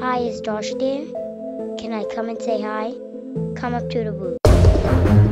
Hi, is Josh there? Can I come and say hi? Come up to the booth.